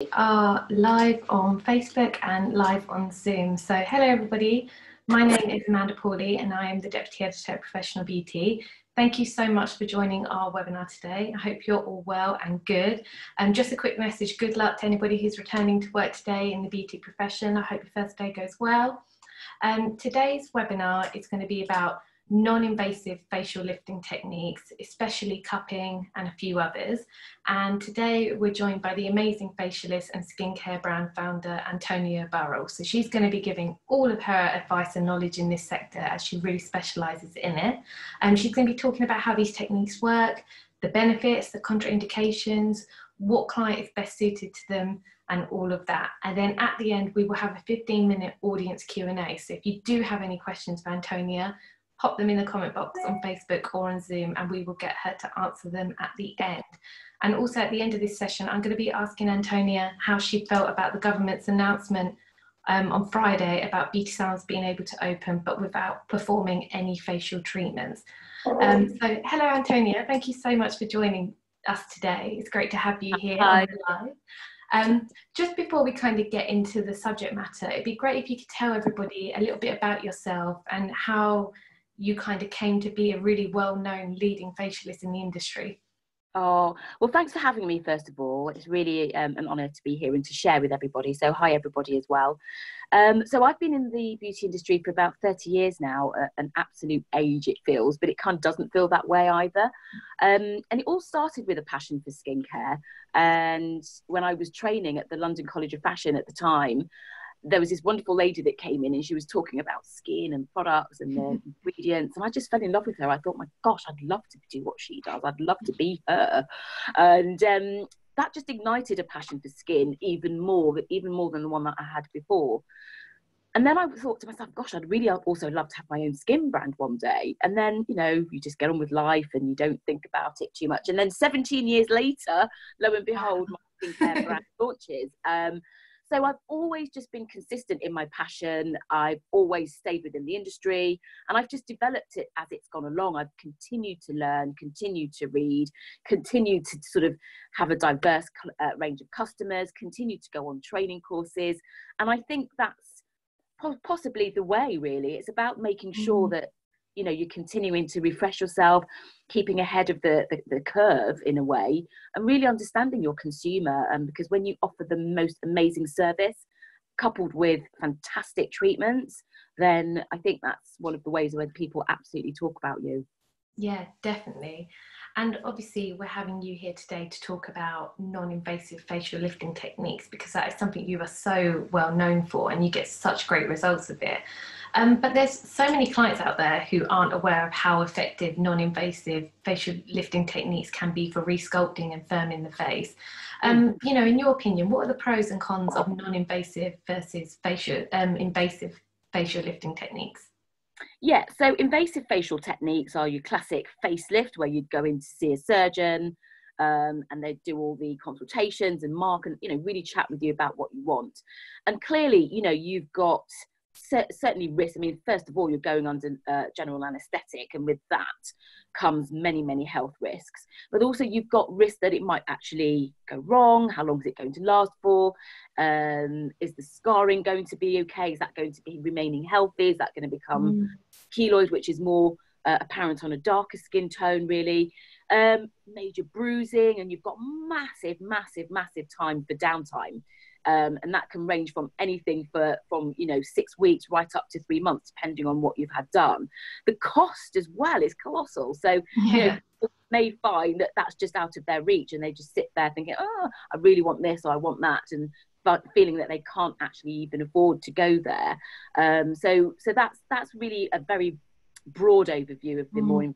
We are live on Facebook and live on Zoom. So, hello everybody. My name is Amanda Pawley and I am the Deputy Editor at Professional Beauty. Thank you so much for joining our webinar today. I hope you're all well and good. And um, just a quick message, good luck to anybody who's returning to work today in the beauty profession. I hope your first day goes well. Um, today's webinar is going to be about non-invasive facial lifting techniques, especially cupping and a few others. And today we're joined by the amazing facialist and skincare brand founder, Antonia Burrell. So she's going to be giving all of her advice and knowledge in this sector as she really specializes in it. And she's going to be talking about how these techniques work, the benefits, the contraindications, what client is best suited to them, and all of that. And then at the end, we will have a 15 minute audience Q&A. So if you do have any questions for Antonia, pop them in the comment box on Facebook or on Zoom and we will get her to answer them at the end. And also at the end of this session, I'm going to be asking Antonia how she felt about the government's announcement um, on Friday about beauty salons being able to open but without performing any facial treatments. Um, so hello Antonia, thank you so much for joining us today. It's great to have you here Hi. live. Um, just before we kind of get into the subject matter, it'd be great if you could tell everybody a little bit about yourself and how you kind of came to be a really well-known leading facialist in the industry. Oh, well, thanks for having me, first of all. It's really um, an honour to be here and to share with everybody. So, hi, everybody, as well. Um, so, I've been in the beauty industry for about 30 years now, uh, an absolute age it feels, but it kind of doesn't feel that way either. Um, and it all started with a passion for skincare. And when I was training at the London College of Fashion at the time, there was this wonderful lady that came in and she was talking about skin and products and the ingredients and i just fell in love with her i thought my gosh i'd love to do what she does i'd love to be her and um, that just ignited a passion for skin even more even more than the one that i had before and then I thought to myself, gosh, I'd really also love to have my own skin brand one day. And then, you know, you just get on with life and you don't think about it too much. And then 17 years later, lo and behold, my skincare brand launches. Um, so I've always just been consistent in my passion. I've always stayed within the industry and I've just developed it as it's gone along. I've continued to learn, continued to read, continued to sort of have a diverse uh, range of customers, continued to go on training courses. And I think that's possibly the way, really. It's about making sure mm. that you know you're continuing to refresh yourself keeping ahead of the, the, the curve in a way and really understanding your consumer um, because when you offer the most amazing service coupled with fantastic treatments then i think that's one of the ways where people absolutely talk about you. Yeah definitely and obviously, we're having you here today to talk about non invasive facial lifting techniques because that is something you are so well known for and you get such great results of it. Um, but there's so many clients out there who aren't aware of how effective non invasive facial lifting techniques can be for resculpting and firming the face. Um, you know, in your opinion, what are the pros and cons of non invasive versus facial, um, invasive facial lifting techniques? Yeah, so invasive facial techniques are your classic facelift where you'd go in to see a surgeon um, and they'd do all the consultations and mark and, you know, really chat with you about what you want. And clearly, you know, you've got certainly risk. I mean, first of all, you're going under uh, general anaesthetic, and with that comes many, many health risks. But also, you've got risk that it might actually go wrong. How long is it going to last for? Um, is the scarring going to be okay? Is that going to be remaining healthy? Is that going to become mm. keloid, which is more uh, apparent on a darker skin tone, really? Um, major bruising, and you've got massive, massive, massive time for downtime um, and that can range from anything for from you know six weeks right up to three months depending on what you've had done the cost as well is colossal so yeah. you know, may find that that's just out of their reach and they just sit there thinking oh i really want this or i want that and but feeling that they can't actually even afford to go there um, so so that's that's really a very broad overview of the mm. more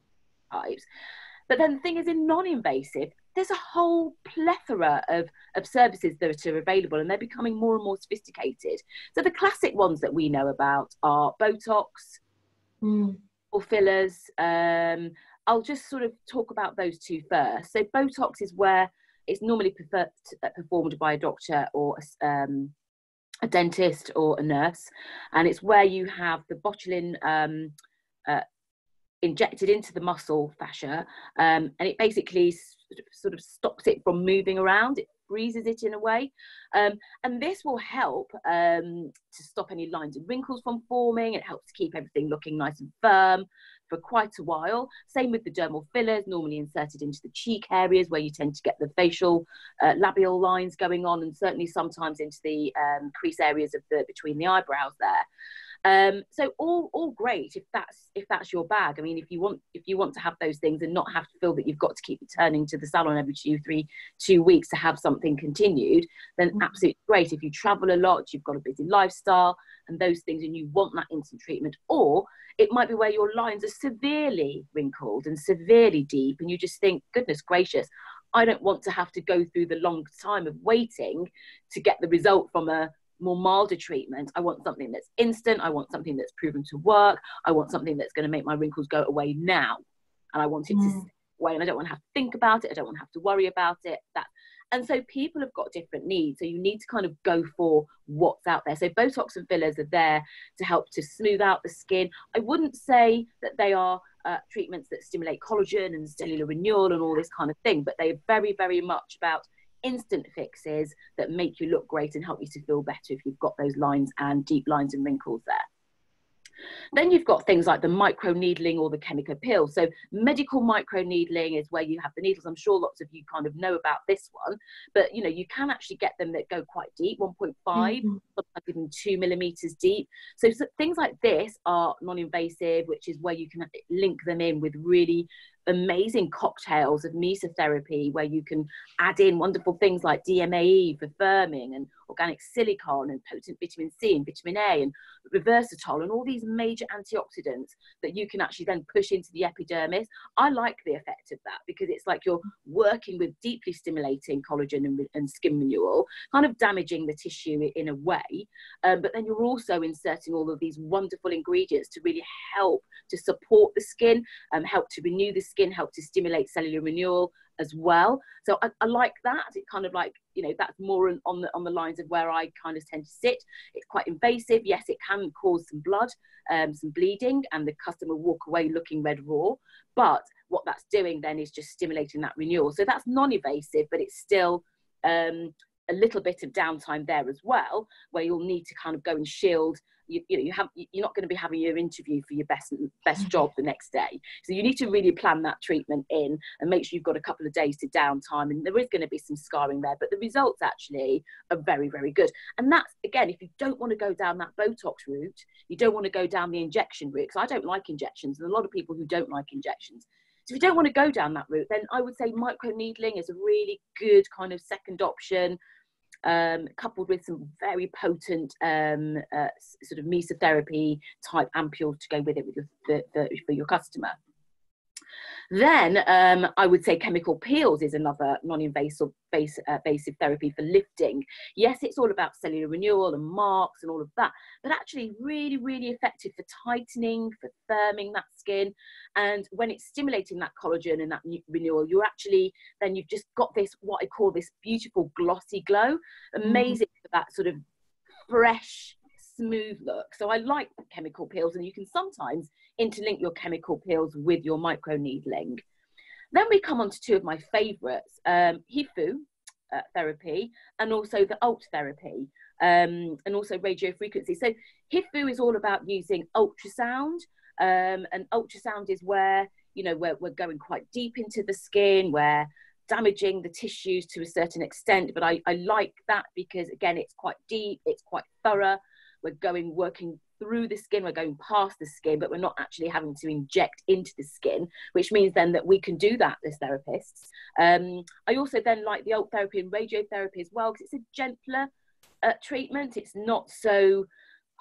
types but then the thing is in non-invasive there's a whole plethora of, of services that are available and they're becoming more and more sophisticated. So the classic ones that we know about are Botox mm. or fillers. Um, I'll just sort of talk about those two first. So Botox is where it's normally prefer- uh, performed by a doctor or a, um, a, dentist or a nurse, and it's where you have the botulinum um, uh, injected into the muscle fascia, um, and it basically sort of stops it from moving around. It freezes it in a way. Um, and this will help um, to stop any lines and wrinkles from forming. It helps to keep everything looking nice and firm for quite a while. Same with the dermal fillers, normally inserted into the cheek areas where you tend to get the facial uh, labial lines going on, and certainly sometimes into the um, crease areas of the between the eyebrows there. Um, so all all great if that's if that's your bag. I mean, if you want if you want to have those things and not have to feel that you've got to keep returning to the salon every two three two weeks to have something continued, then mm-hmm. absolutely great. If you travel a lot, you've got a busy lifestyle and those things, and you want that instant treatment, or it might be where your lines are severely wrinkled and severely deep, and you just think, goodness gracious, I don't want to have to go through the long time of waiting to get the result from a more milder treatment. I want something that's instant. I want something that's proven to work. I want something that's going to make my wrinkles go away now. And I want it mm. to stay away. And I don't want to have to think about it. I don't want to have to worry about it. That and so people have got different needs. So you need to kind of go for what's out there. So Botox and fillers are there to help to smooth out the skin. I wouldn't say that they are uh, treatments that stimulate collagen and cellular renewal and all this kind of thing, but they're very, very much about instant fixes that make you look great and help you to feel better if you've got those lines and deep lines and wrinkles there. Then you've got things like the micro needling or the chemical peel. So medical micro needling is where you have the needles. I'm sure lots of you kind of know about this one, but you know you can actually get them that go quite deep, 1.5, mm-hmm. sometimes even two millimeters deep. So, so things like this are non-invasive, which is where you can link them in with really amazing cocktails of mesotherapy where you can add in wonderful things like DMAE for firming and organic silicone and potent vitamin C and vitamin A and resveratrol and all these major antioxidants that you can actually then push into the epidermis. I like the effect of that because it's like you're working with deeply stimulating collagen and, and skin renewal, kind of damaging the tissue in a way, um, but then you're also inserting all of these wonderful ingredients to really help to support the skin, um, help to renew the skin, help to stimulate cellular renewal, as well. So I, I, like that. It kind of like you know that's more on the on the lines of where I kind of tend to sit. It's quite invasive. Yes, it can cause some blood, um, some bleeding, and the customer walk away looking red raw. But what that's doing then is just stimulating that renewal. So that's non-invasive, but it's still um, a little bit of downtime there as well, where you'll need to kind of go and shield you, you know you have you're not going to be having your interview for your best best mm-hmm. job the next day. So you need to really plan that treatment in and make sure you've got a couple of days to downtime and there is going to be some scarring there but the results actually are very very good. And that's again if you don't want to go down that botox route you don't want to go down the injection route because i don't like injections and a lot of people who don't like injections. So if you don't want to go down that route, then I would say micro needling is a really good kind of second option um, coupled with some very potent um, uh, sort of mesotherapy type ampules to go with it with your, for your customer. Then um, I would say chemical peels is another non-invasive base, uh, basic therapy for lifting. Yes, it's all about cellular renewal and marks and all of that, but actually really, really effective for tightening, for firming that skin. And when it's stimulating that collagen and that renewal, you're actually, then you've just got this, what I call this beautiful glossy glow. Mm. Amazing mm. for that sort of fresh, smooth look. So I like chemical peels, and you can sometimes interlink your chemical peels with your micro needling. Then we come on to two of my favourites, um, HIFU uh, therapy and also the ULT therapy um, and also radio frequency. So HIFU is all about using ultrasound um, and ultrasound is where, you know, we're going quite deep into the skin, where damaging the tissues to a certain extent. But I, I like that because again, it's quite deep, it's quite thorough. We're going working through the skin, we're going past the skin, but we're not actually having to inject into the skin, which means then that we can do that as therapists. Um, I also then like the ULT therapy and radiotherapy as well, because it's a gentler uh, treatment. It's not so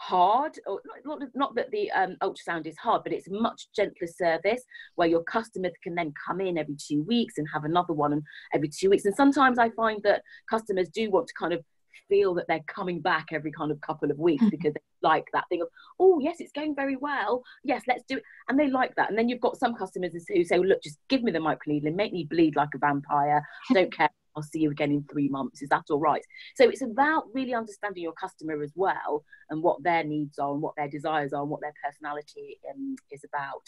hard or not, not that the um, ultrasound is hard but it's a much gentler service where your customers can then come in every two weeks and have another one every two weeks and sometimes i find that customers do want to kind of feel that they're coming back every kind of couple of weeks mm-hmm. because they like that thing of oh yes it's going very well yes let's do it and they like that and then you've got some customers who say look just give me the microneedling make me bleed like a vampire I don't care I'll see you again in three months. Is that all right? So it's about really understanding your customer as well and what their needs are and what their desires are and what their personality um, is about.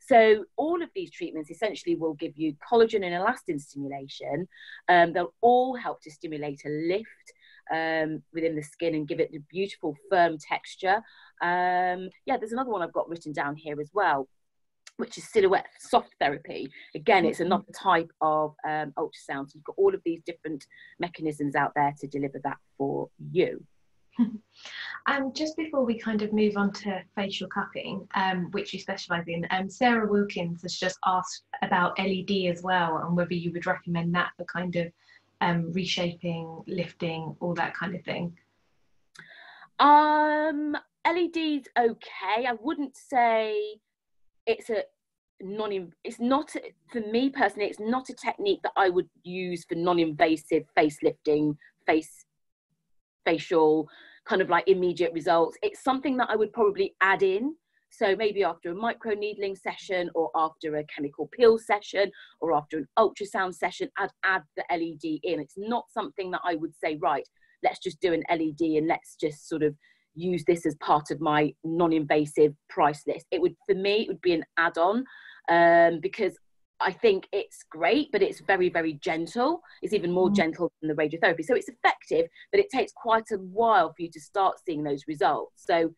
So all of these treatments essentially will give you collagen and elastin stimulation. Um, they'll all help to stimulate a lift um, within the skin and give it the beautiful firm texture. Um, yeah, there's another one I've got written down here as well which is silhouette soft therapy. Again, it's another type of um, ultrasound. So you've got all of these different mechanisms out there to deliver that for you. um, just before we kind of move on to facial cupping, um, which you specialise in, um, Sarah Wilkins has just asked about LED as well and whether you would recommend that for kind of um, reshaping, lifting, all that kind of thing. Um, LED's okay. I wouldn't say it's a non it's not for me personally it's not a technique that i would use for non-invasive facelifting face facial kind of like immediate results it's something that i would probably add in so maybe after a micro needling session or after a chemical peel session or after an ultrasound session i'd add the led in it's not something that i would say right let's just do an led and let's just sort of use this as part of my non-invasive price list. It would, for me, it would be an add-on um, because I think it's great, but it's very, very gentle. It's even more mm. gentle than the radiotherapy. So it's effective, but it takes quite a while for you to start seeing those results. So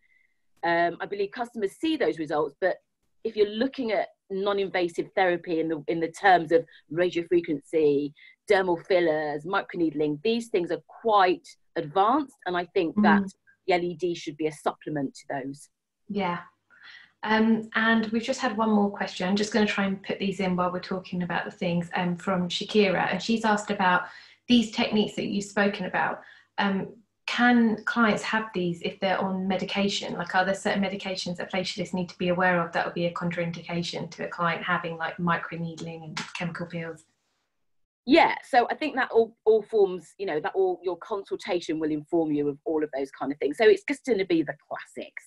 um, I believe customers see those results, but if you're looking at non-invasive therapy in the in the terms of radiofrequency, dermal fillers, microneedling, these things are quite advanced, and I think mm. that the LED should be a supplement to those. Yeah. Um, and we've just had one more question. I'm just going to try and put these in while we're talking about the things um, from Shakira. And she's asked about these techniques that you've spoken about. Um, can clients have these if they're on medication? Like, are there certain medications that facialists need to be aware of that would be a contraindication to a client having like microneedling and chemical peels? yeah so i think that all, all forms you know that all your consultation will inform you of all of those kind of things so it's just going to be the classics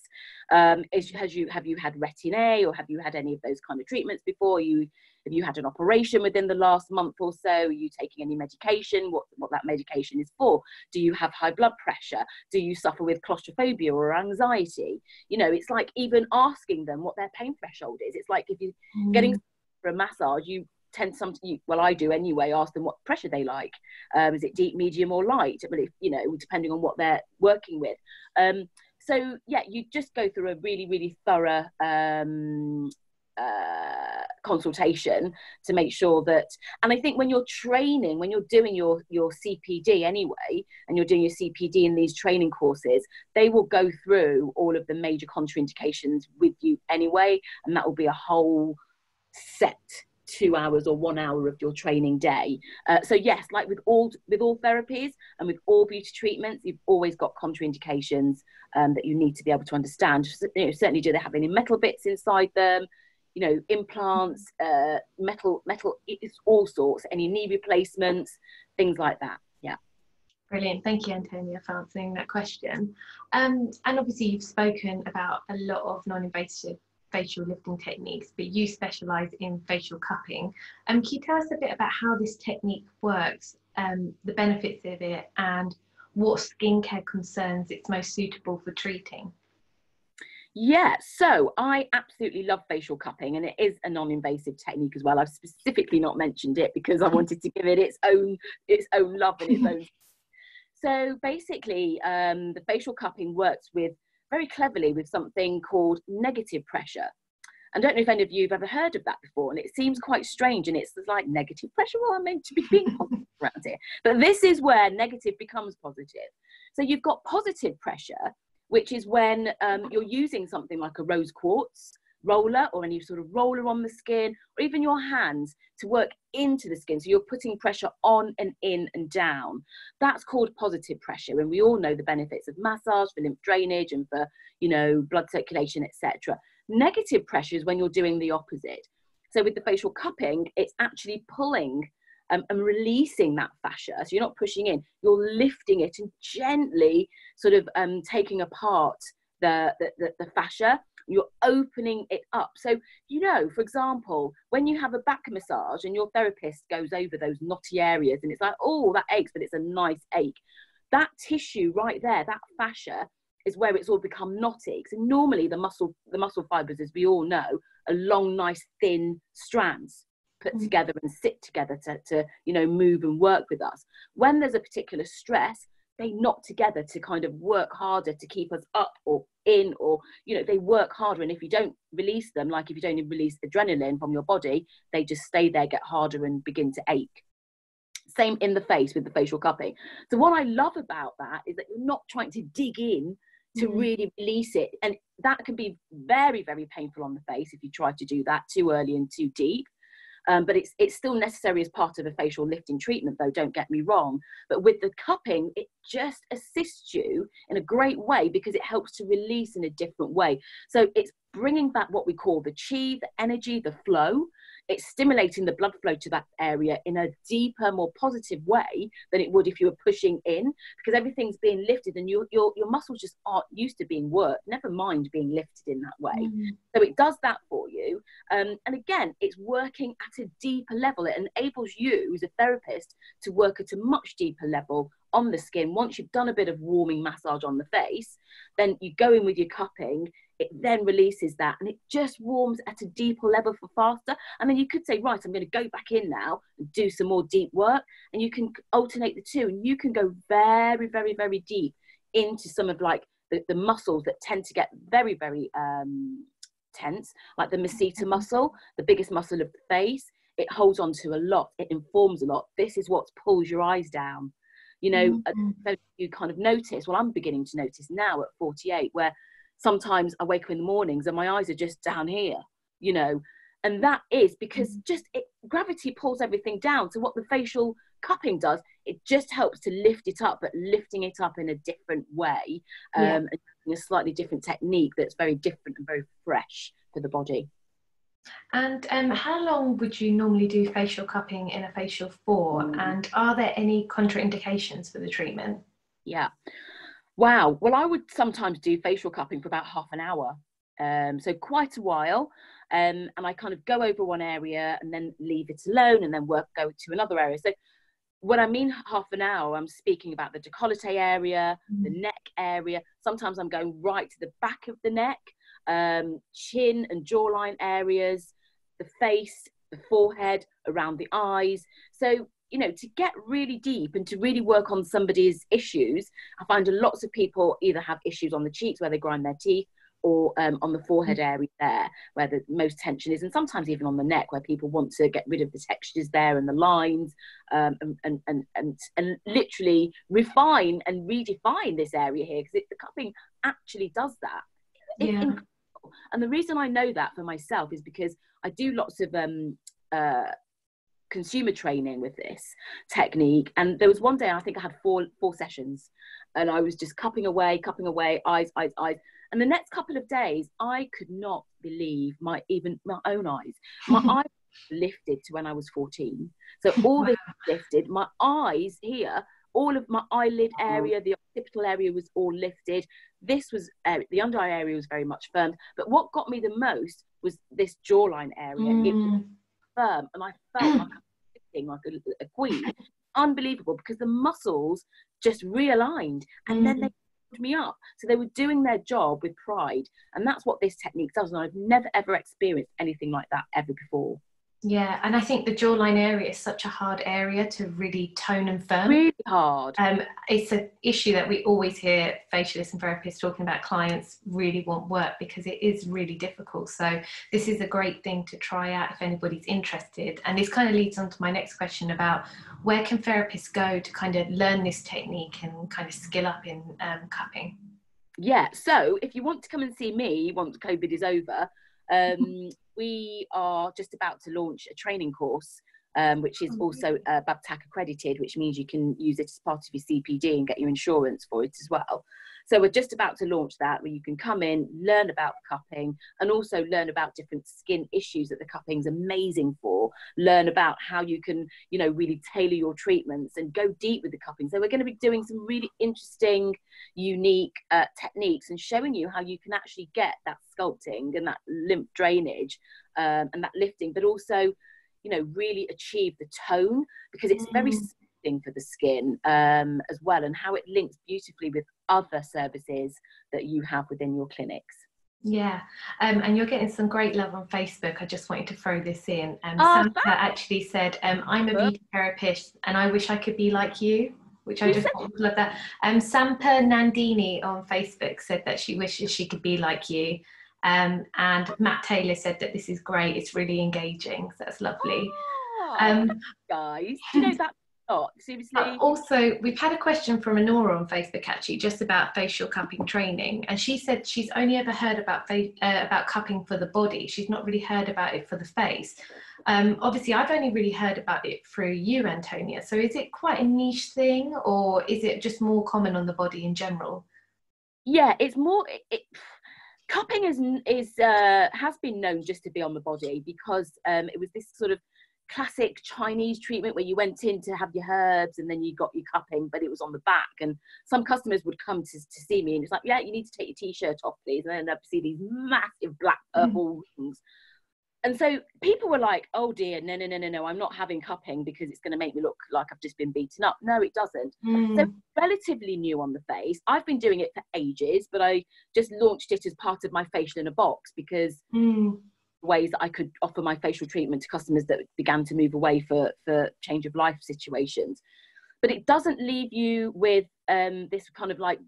um is, has you have you had retin-a or have you had any of those kind of treatments before you have you had an operation within the last month or so? Are you taking any medication? What what that medication is for? Do you have high blood pressure? Do you suffer with claustrophobia or anxiety? You know it's like even asking them what their pain threshold is. It's like if you're mm. getting for a massage you tend some well i do anyway ask them what pressure they like. Um, is it deep medium or light? But if you know depending on what they're working with. Um, so yeah you just go through a really really thorough um, uh, consultation to make sure that and i think when you're training when you're doing your your cpd anyway and you're doing your cpd in these training courses they will go through all of the major contraindications with you anyway and that will be a whole set two hours or one hour of your training day. Uh, so yes, like with all with all therapies and with all beauty treatments, you've always got contraindications um, that you need to be able to understand. You know, certainly, do they have any metal bits inside them? You know, implants, uh, metal, metal, it's all sorts. Any knee replacements, things like that. Yeah. Brilliant. Thank you, Antonia, for answering that question. Um, and obviously, you've spoken about a lot of non-invasive facial lifting techniques, but you specialize in facial cupping. Um, can you tell us a bit about how this technique works, um, the benefits of it, and what skincare concerns it's most suitable for treating? Yeah, so I absolutely love facial cupping, and it is a non-invasive technique as well. I've specifically not mentioned it because I wanted to give it its own its own love and its own. So basically, um, the facial cupping works with very cleverly with something called negative pressure. I don't know if any of you have ever heard of that before, and it seems quite strange. And it's like negative pressure. Well, I'm meant to be being positive around here, but this is where negative becomes positive. So you've got positive pressure, which is when um, you're using something like a rose quartz roller or any sort of roller on the skin or even your hands to work into the skin. So you're putting pressure on and in and down. That's called positive pressure. And we all know the benefits of massage for lymph drainage and for, you know, blood circulation, etc. Negative pressure is when you're doing the opposite. So with the facial cupping, it's actually pulling um, and releasing that fascia. So you're not pushing in, you're lifting it and gently sort of um, taking apart the, the, the, fascia you're opening it up. So, you know, for example, when you have a back massage and your therapist goes over those knotty areas and it's like, oh, that aches, but it's a nice ache. That tissue right there, that fascia, is where it's all become knotty. So normally the muscle, the muscle fibers, as we all know, are long, nice, thin strands put mm. together and sit together to, to, you know, move and work with us. When there's a particular stress, they knot together to kind of work harder to keep us up or in or you know they work harder and if you don't release them like if you don't release adrenaline from your body they just stay there get harder and begin to ache same in the face with the facial cupping so what i love about that is that you're not trying to dig in to mm-hmm. really release it and that can be very very painful on the face if you try to do that too early and too deep um, but it's it's still necessary as part of a facial lifting treatment, though. Don't get me wrong. But with the cupping, it just assists you in a great way because it helps to release in a different way. So it's bringing back what we call the chi, the energy, the flow, it's stimulating the blood flow to that area in a deeper, more positive way than it would if you were pushing in because everything's being lifted and your, your, your muscles just aren't used to being worked, never mind being lifted in that way. Mm. So it does that for you. Um, and again, it's working at a deeper level. It enables you as a therapist to work at a much deeper level on the skin. Once you've done a bit of warming massage on the face, then you go in with your cupping it then releases that and it just warms at a deeper level for faster. And then you could say, right, I'm going to go back in now and do some more deep work. And you can alternate the two and you can go very, very, very deep into some of like the, the muscles that tend to get very, very um, tense, like the masseter mm-hmm. muscle, the biggest muscle of the face. It holds on to a lot, it informs a lot. This is what pulls your eyes down. You know, mm-hmm. you kind of notice, well, I'm beginning to notice now at 48, where sometimes I wake up in the mornings and my eyes are just down here, you know, and that is because mm. just it, gravity pulls everything down. So what the facial cupping does, it just helps to lift it up, but lifting it up in a different way, um, yeah. and a slightly different technique that's very different and very fresh for the body. And um, how long would you normally do facial cupping in a facial for? Mm. And are there any contraindications for the treatment? Yeah. Wow. Well, I would sometimes do facial cupping for about half an hour. Um, so quite a while. Um, and I kind of go over one area and then leave it alone and then work go to another area. So when I mean half an hour, I'm speaking about the decollete area, mm. the neck area. Sometimes I'm going right to the back of the neck, um, chin and jawline areas, the face, the forehead, around the eyes. So you know, to get really deep and to really work on somebody's issues, I find lots of people either have issues on the cheeks where they grind their teeth or um, on the forehead mm. area there where the most tension is, and sometimes even on the neck where people want to get rid of the textures there and the lines um, and, and, and, and, and literally refine and redefine this area here because the cupping actually does that. Yeah. and the reason I know that for myself is because I do lots of um, uh, consumer training with this technique. And there was one day i think i had four four sessions and i was just cupping away cupping away eyes eyes eyes. And the next couple of days i could not believe my even my own eyes. My eyes lifted to when i was 14 so all wow. this lifted. My eyes here all of my eyelid area the occipital area was all lifted. This was uh, the under eye area was very much firm but what got me the most was this jawline area. Mm. it. Firm and i felt like like a, a queen. Unbelievable because the muscles just realigned and mm. then they mm. me up. So they were doing their job with pride. And that's what this technique does. And I've never ever experienced anything like that ever before. Yeah, and I think the jawline area is such a hard area to really tone and firm. Really hard. Um, it's an issue that we always hear facialists and therapists talking about clients really want work because it is really difficult. So this is a great thing to try out if anybody's interested. And this kind of leads on to my next question about where can therapists go to kind of learn this technique and kind of skill up in um, cupping? Yeah, so if you want to come and see me once COVID is over, um, we are just about to launch a training course, um, which is oh, also uh, BABTAC accredited, which means you can use it as part of your CPD and get your insurance for it as well. So we're just about to launch that where you can come in, learn about cupping, and also learn about different skin issues that the cupping's amazing for. Learn about how you can, you know, really tailor your treatments and go deep with the cupping. So we're going to be doing some really interesting, unique uh, techniques and showing you how you can actually get that sculpting and that lymph drainage um, and that lifting, but also, you know, really achieve the tone because it's very mm for the skin um, as well and how it links beautifully with other services that you have within your clinics. Yeah, um, and you're getting some great love on Facebook. I just wanted to throw this in. Um, oh, Sampa actually said, um, "I'm a beauty therapist, and I wish I could be like you." Which I just love that. Um, Sampa Nandini on Facebook said that she wishes she could be like you. Um, and Matt Taylor said that this is great. It's really engaging. So that's lovely. Oh, um, guys, you know that not. Seriously. Uh, also, we've had a question from Anora on Facebook actually, just about facial cupping training, and she said she's only ever heard about fa- uh, about cupping for the body. She's not really heard about it for the face. Um, obviously, I've only really heard about it through you, Antonia. So, is it quite a niche thing, or is it just more common on the body in general? Yeah, it's more. It, it, cupping is is uh, has been known just to be on the body because um, it was this sort of classic Chinese treatment where you went in to have your herbs and then you got your cupping, but it was on the back. And some customers would come to, to see me and it's like, yeah, you need to take your t-shirt off, please. And then I'd see these massive black mm. purple mm. rings. And so people were like, oh dear, no, no, no, no, no, I'm not having cupping because it's going to make me look like I've just been beaten up. No, it doesn't. Mm. So relatively new on the face. I've been doing it for ages, but I just launched it as part of my facial in a box because mm ways that I could offer my facial treatment to customers that began to move away for, for change of life situations. But it doesn't leave you with um, this kind of like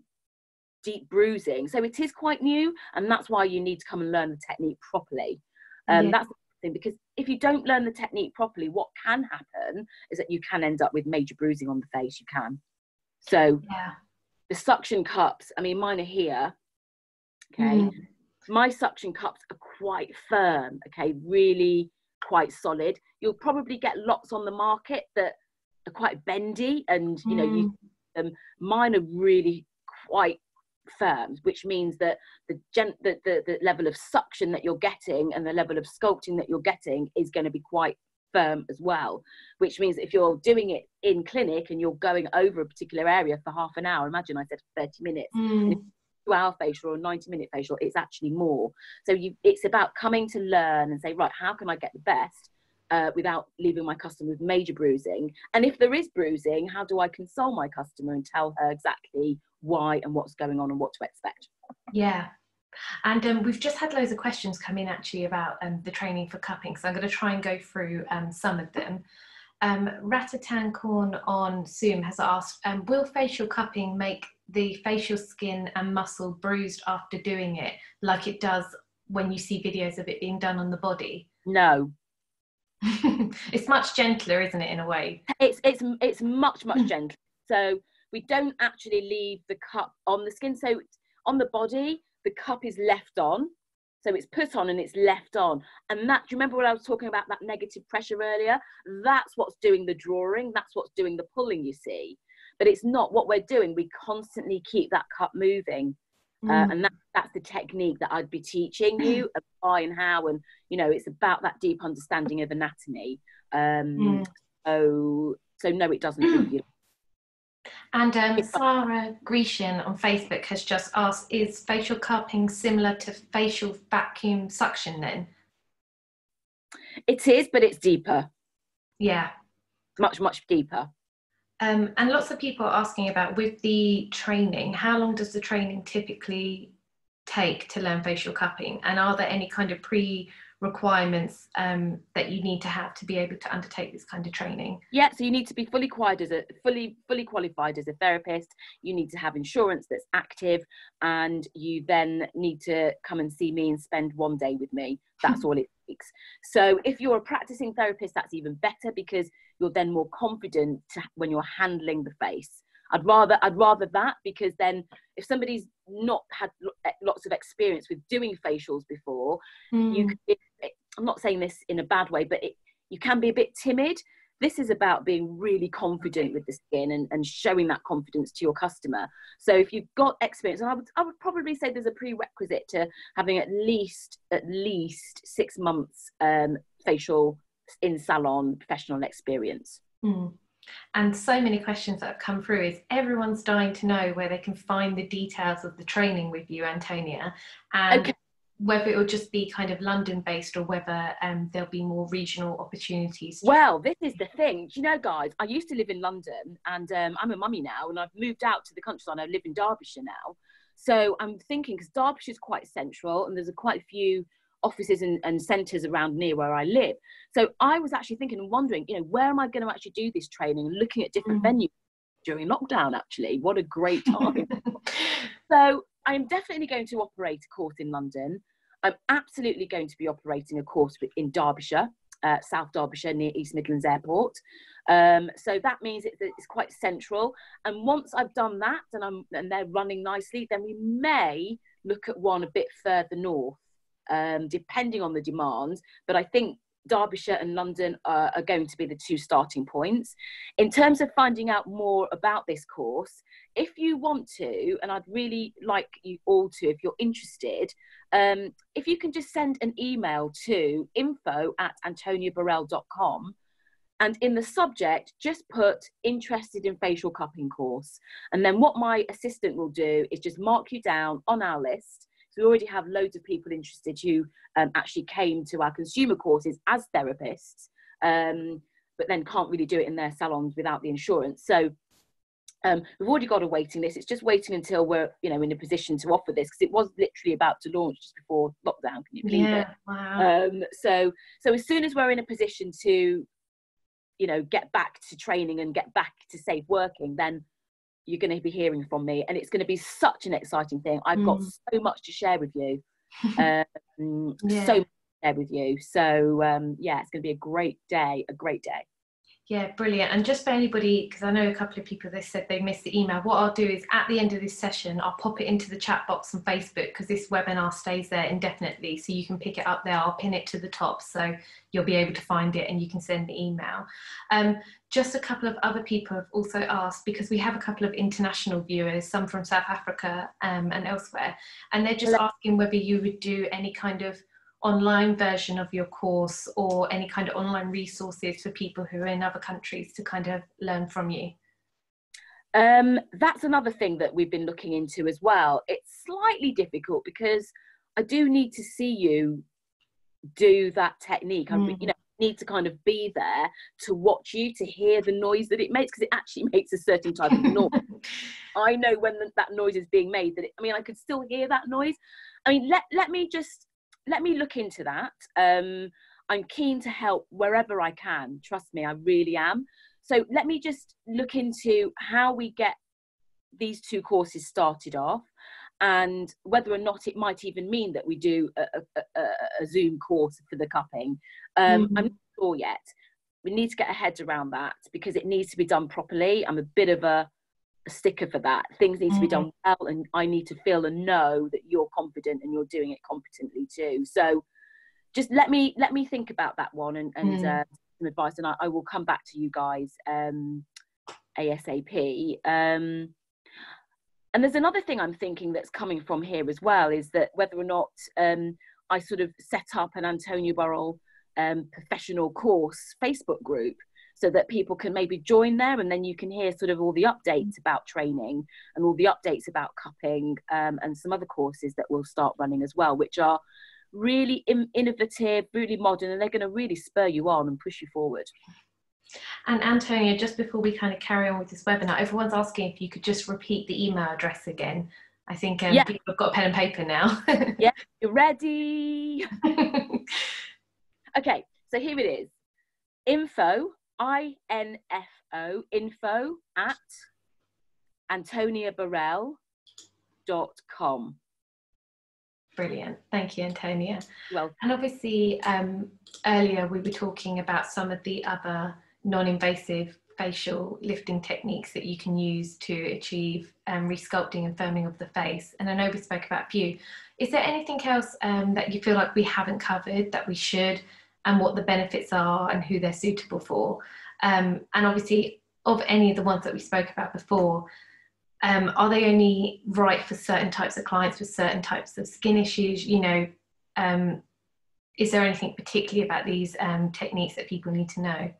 deep bruising. So it is quite new, and that's why you need to come and learn the technique properly. Um, yeah. That's the thing because if you don't learn the technique properly, what can happen is that you can end up with major bruising on the face. You can. So yeah. the suction cups, I mean, mine are here. Okay. Mm my suction cups are quite firm, okay, really quite solid. You'll probably get lots on the market that are quite bendy and you know you um, mine are really quite firm which means that the, gent the, the, the level of suction that you're getting and the level of sculpting that you're getting is going to be quite firm as well which means if you're doing it in clinic and you're going over a particular area for half an hour imagine i said 30 minutes. Mm hour facial or 90 minute facial it's actually more. So you it's about coming to learn and say right how can i get the best uh, without leaving my customer with major bruising? And if there is bruising how do i console my customer and tell her exactly why and what's going on and what to expect? Yeah. And um, we've just had loads of questions come in actually about um, the training for cupping so i'm going to try and go through um, some of them. Um, Ratatan Corn on Zoom has asked, um, will facial cupping make the facial skin and muscle bruised after doing it, like it does when you see videos of it being done on the body? No. it's much gentler, isn't it, in a way? It's it's it's much much gentler. So we don't actually leave the cup on the skin. So on the body, the cup is left on. So it's put on and it's left on. And that, do you remember what I was talking about that negative pressure earlier? That's what's doing the drawing, that's what's doing the pulling, you see but it's not what we're doing we constantly keep that cup moving uh, mm. uh, and that, that's the technique that i'd be teaching you why and how and you know it's about that deep understanding of anatomy um, mm. so so no it doesn't you and um, Sarah Grecian on Facebook has just asked, is facial cupping similar to facial vacuum suction then? It is, but it's deeper. Yeah. Much, much deeper. Um, and lots of people are asking about with the training, how long does the training typically take to learn facial cupping? And are there any kind of pre requirements um, that you need to have to be able to undertake this kind of training? Yeah, so you need to be fully qualified as a fully fully qualified as a therapist. You need to have insurance that's active, and you then need to come and see me and spend one day with me. That's all it takes. So if you're a practicing therapist, that's even better because you're then more confident to, when you're handling the face. I'd rather I'd rather that because then if somebody's not had eh, lots of experience with doing facials before, mm. you hmm. could, I'm not saying this in a bad way, but it, you can be a bit timid this is about being really confident with the skin and, and showing that confidence to your customer. So if you've got experience, and I would, I would probably say there's a prerequisite to having at least at least six months um, facial in salon professional experience. Mm. And so many questions that have come through is everyone's dying to know where they can find the details of the training with you, Antonia. And okay whether it will just be kind of London based or whether um, there'll be more regional opportunities. Well, this is the thing. you know, guys, I used to live in London and um, I'm a mummy now and I've moved out to the countryside. I live in Derbyshire now. So I'm thinking, because Derbyshire is quite central and there's a quite a few offices and, and centres around near where I live. So I was actually thinking and wondering, you know, where am I going to actually do this training and looking at different mm. venues during lockdown, actually. What a great time. so I'm definitely going to operate a course in London. I'm absolutely going to be operating a course in Derbyshire, uh, South Derbyshire near East Midlands Airport. Um, so that means it's, it's, quite central. And once I've done that and, I'm, and they're running nicely, then we may look at one a bit further north, um, depending on the demand. But I think Derbyshire and London are, are, going to be the two starting points. In terms of finding out more about this course, if you want to, and I'd really like you all to, if you're interested, um, if you can just send an email to info at antoniaburrell.com and in the subject, just put interested in facial cupping course. And then what my assistant will do is just mark you down on our list. So we already have loads of people interested who um, actually came to our consumer courses as therapists, um, but then can't really do it in their salons without the insurance. So um, we've already got a waiting list. It's just waiting until we're, you know, in a position to offer this because it was literally about to launch just before lockdown. Can you believe yeah, it? Wow. Um, so, so as soon as we're in a position to, you know, get back to training and get back to safe working, then you're going to be hearing from me, and it's going to be such an exciting thing. I've mm. got so much to share with you. um, yeah. So much to share with you. So um, yeah, it's going to be a great day. A great day. Yeah, brilliant. And just for anybody, because I know a couple of people they said they missed the email, what I'll do is at the end of this session, I'll pop it into the chat box on Facebook because this webinar stays there indefinitely. So you can pick it up there. I'll pin it to the top so you'll be able to find it and you can send the email. Um, just a couple of other people have also asked because we have a couple of international viewers, some from South Africa um, and elsewhere, and they're just asking whether you would do any kind of online version of your course or any kind of online resources for people who are in other countries to kind of learn from you? Um, that's another thing that we've been looking into as well. It's slightly difficult because I do need to see you do that technique. Mm. I you know need to kind of be there to watch you to hear the noise that it makes because it actually makes a certain type of noise. I know when the, that noise is being made that it, I mean I could still hear that noise. I mean let let me just let me look into that. Um, I'm keen to help wherever I can. Trust me, I really am. So let me just look into how we get these two courses started off and whether or not it might even mean that we do a, a, a, Zoom course for the cupping. Um, mm-hmm. I'm not sure yet. We need to get our heads around that because it needs to be done properly. I'm a bit of a a sticker for that. Things need to be done mm. well, and I need to feel and know that you're confident and you're doing it competently too. So, just let me let me think about that one and, and mm. uh, some advice, and I, I, will come back to you guys um, ASAP. Um, and there's another thing I'm thinking that's coming from here as well is that whether or not um, I sort of set up an Antonia Burrell um, professional course Facebook group so that people can maybe join there and then you can hear sort of all the updates about training and all the updates about cupping um, and some other courses that we'll start running as well, which are really in- innovative, really modern, and they're going to really spur you on and push you forward. And Antonia, just before we kind of carry on with this webinar, everyone's asking if you could just repeat the email address again. I think um, yeah. people have got pen and paper now. yeah, you're ready. okay, so here it is info I-N-F-O, info at antoniaburrell.com. Brilliant. Thank you, Antonia. Well, and obviously, um, earlier we were talking about some of the other non-invasive facial lifting techniques that you can use to achieve um, resculpting and firming of the face. And I know we spoke about a few. Is there anything else um, that you feel like we haven't covered that we should? And what the benefits are and who they're suitable for. Um, and obviously, of any of the ones that we spoke about before, um, are they only right for certain types of clients with certain types of skin issues? You know, um, is there anything particularly about these um, techniques that people need to know?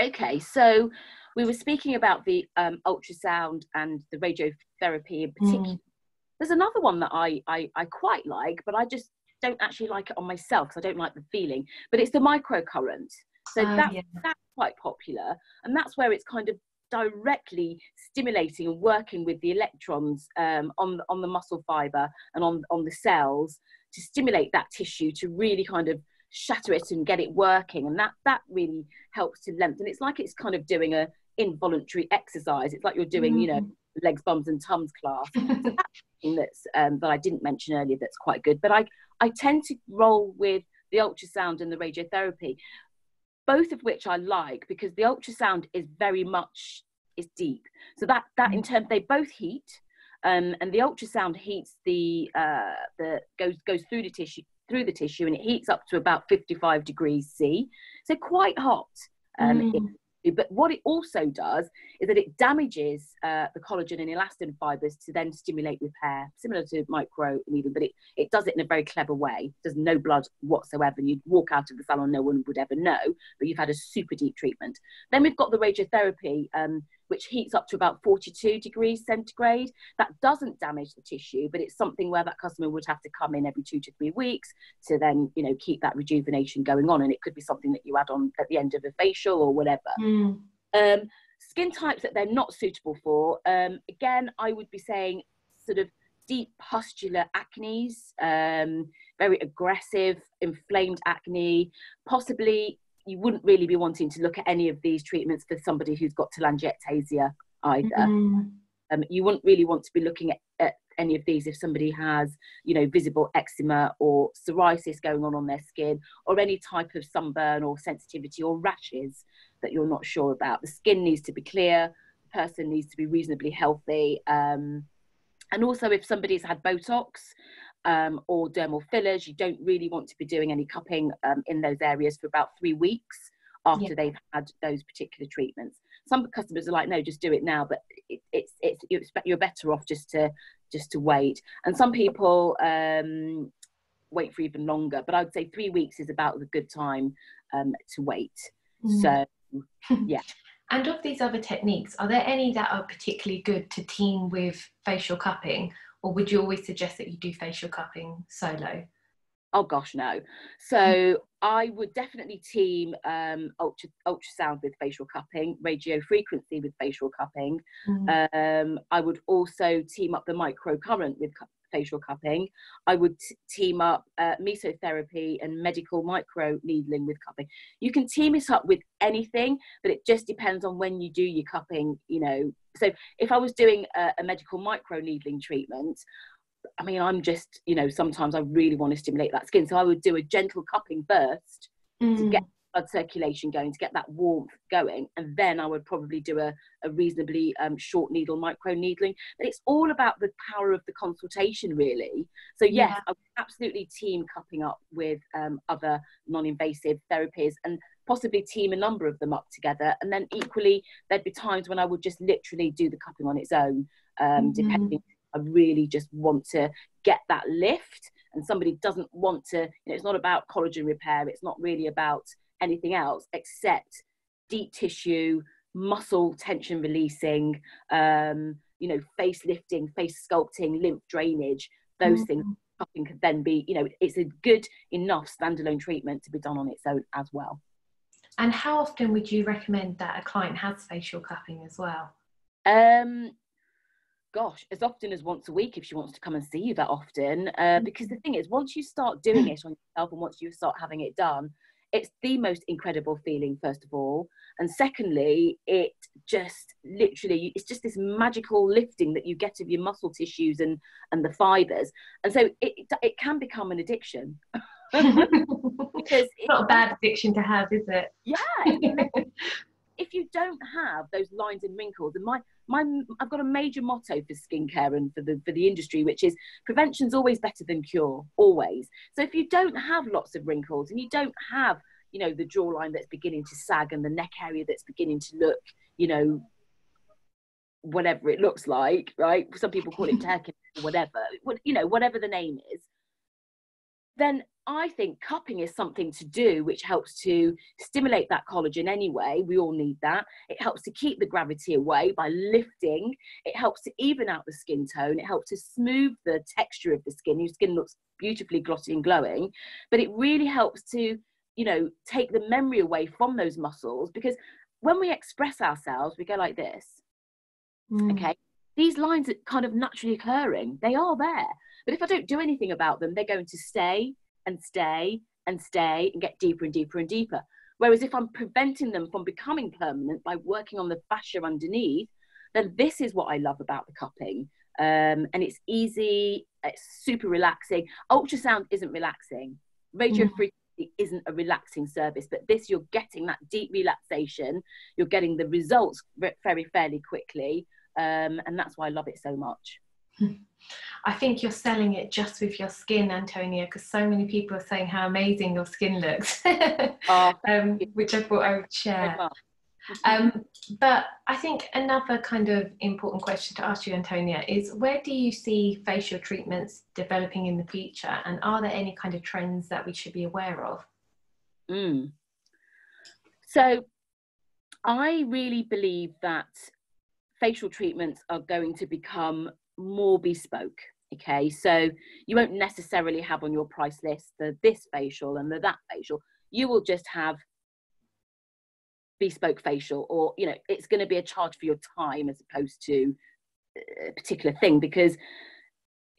Okay, so we were speaking about the um, ultrasound and the radiotherapy in particular. Mm. There's another one that I, I, I quite like, but I just don't actually like it on myself because I don't like the feeling. But it's the microcurrent. So that's, yeah. that's quite popular. And that's where it's kind of directly stimulating and working with the electrons um, on, on the muscle fiber and on, on the cells to stimulate that tissue to really kind of shatter it and get it working and that that really helps to lengthen it's like it's kind of doing a involuntary exercise it's like you're doing mm. you know mm. legs bums and tums class that's um, that i didn't mention earlier that's quite good but i i tend to roll with the ultrasound and the radiotherapy both of which i like because the ultrasound is very much is deep so that that mm. in terms they both heat um, and the ultrasound heats the uh, the goes goes through the tissue through the tissue and it heats up to about 55 degrees C. So quite hot. Um, mm. But what it also does is that it damages uh, the collagen and elastin fibers to then stimulate repair, similar to micro needling, but it, it does it in a very clever way. There's no blood whatsoever. You'd walk out of the salon, no one would ever know, but you've had a super deep treatment. Then we've got the radiotherapy, um, which heats up to about 42 degrees centigrade. That doesn't damage the tissue, but it's something where that customer would have to come in every two to three weeks to then, you know, keep that rejuvenation going on. And it could be something that you add on at the end of a facial or whatever. Mm. Um, skin types that they're not suitable for, um, again, I would be saying sort of deep pustular acne, um, very aggressive, inflamed acne, possibly you wouldn't really be wanting to look at any of these treatments for somebody who's got telangiectasia either. Mm-hmm. Um, you wouldn't really want to be looking at, at, any of these if somebody has, you know, visible eczema or psoriasis going on on their skin, or any type of sunburn or sensitivity or rashes that you're not sure about. The skin needs to be clear. The person needs to be reasonably healthy. Um, and also, if somebody's had Botox, um, or dermal fillers. You don't really want to be doing any cupping um, in those areas for about three weeks after yeah. they've had those particular treatments. Some customers are like, no, just do it now, but it, it's it's you're better off just to just to wait. And some people um, wait for even longer, but I would say three weeks is about the good time um, to wait. Mm. So yeah. And of these other techniques, are there any that are particularly good to team with facial cupping, or would you always suggest that you do facial cupping solo? Oh gosh, no. So I would definitely team um, ultra, ultrasound with facial cupping, radio frequency with facial cupping. Mm-hmm. Um, I would also team up the microcurrent with facial cupping. I would t- team up uh, mesotherapy and medical micro needling with cupping. You can team it up with anything, but it just depends on when you do your cupping. You know, so if I was doing a, a medical micro needling treatment, I mean, I'm just, you know, sometimes I really want to stimulate that skin. So I would do a gentle cupping first mm. to get blood circulation going to get that warmth going and then i would probably do a, a reasonably um, short needle micro needling but it's all about the power of the consultation really. So yes yeah. i would absolutely team cupping up with um, other non-invasive therapies and possibly team a number of them up together. And then equally there'd be times when i would just literally do the cupping on its own um, mm-hmm. depending i really just want to get that lift. And somebody doesn't want to you know it's not about collagen repair. It's not really about anything else except deep tissue, muscle tension releasing, um, you know, face lifting, face sculpting, lymph drainage, those mm-hmm. things cupping could then be, you know, it's a good enough standalone treatment to be done on its own as well. And how often would you recommend that a client has facial cupping as well? Um, gosh, as often as once a week if she wants to come and see you that often. Uh, mm-hmm. because the thing is, once you start doing it on yourself and once you start having it done, it's the most incredible feeling first of all. And secondly it just literally it's just this magical lifting that you get of your muscle tissues and and the fibers. And so it it can become an addiction. Because it's not a bad addiction to have is it? Yeah if you don't have those lines and wrinkles and my my I've got a major motto for skincare and for the for the industry, which is prevention's always better than cure, always. So if you don't have lots of wrinkles and you don't have you know, the jawline that's beginning to sag and the neck area that's beginning to look, you know, whatever it looks like, right? Some people call it turkey, whatever, you know, whatever the name is. Then I think cupping is something to do which helps to stimulate that collagen anyway. We all need that. It helps to keep the gravity away by lifting. It helps to even out the skin tone. It helps to smooth the texture of the skin. Your skin looks beautifully glossy and glowing, but it really helps to, you know, take the memory away from those muscles because when we express ourselves, we go like this. Mm. Okay. These lines are kind of naturally occurring. They are there. But if I don't do anything about them, they're going to stay and stay and stay and get deeper and deeper and deeper. Whereas if I'm preventing them from becoming permanent by working on the fascia underneath, then this is what I love about the cupping. Um, and it's easy, it's super relaxing. Ultrasound isn't relaxing. Radio mm. frequency isn't a relaxing service, but this you're getting that deep relaxation. You're getting the results very fairly quickly, um, and that's why I love it so much. I think you're selling it just with your skin, Antonia, because so many people are saying how amazing your skin looks, oh, um, which I thought I would share. Um, but I think another kind of important question to ask you, Antonia, is where do you see facial treatments developing in the future, and are there any kind of trends that we should be aware of? Mm. So, I really believe that facial treatments are going to become more bespoke. Okay, so you won't necessarily have on your price list the this facial and the that facial. You will just have bespoke facial, or you know, it's going to be a charge for your time as opposed to uh, a particular thing because